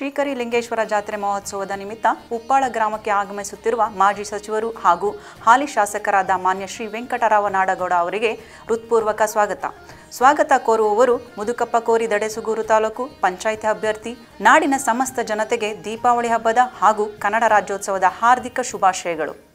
ಶ್ರೀಕರಿ ಲಿಂಗೇಶ್ವರ ಜಾತ್ರೆ ಮಹೋತ್ಸವದ ನಿಮಿತ್ತ ಉಪ್ಪಾಳ ಗ್ರಾಮಕ್ಕೆ ಆಗಮಿಸುತ್ತಿರುವ ಮಾಜಿ ಸಚಿವರು ಹಾಗೂ ಹಾಲಿ ಶಾಸಕರಾದ ಮಾನ್ಯ ಶ್ರೀ ವೆಂಕಟರಾವ ನಾಡಗೌಡ ಅವರಿಗೆ ಹೃತ್ಪೂರ್ವಕ ಸ್ವಾಗತ. ಸ್ವಾಗತ ಕೋರುವವರು ಮುದುಕಪ್ಪ ಕೋರಿ ದಡೆಸುಗೂರು ತಾಲೂಕು ಪಂಚಾಯಿತಿ ಅಭ್ಯರ್ಥಿ, ನಾಡಿನ ಸಮಸ್ತ ಜನತೆಗೆ ದೀಪಾವಳಿ ಹಬ್ಬದ ಹಾಗೂ ಕನ್ನಡ ರಾಜ್ಯೋತ್ಸವದ ಹಾರ್ದಿಕ ಶುಭಾಶಯಗಳು.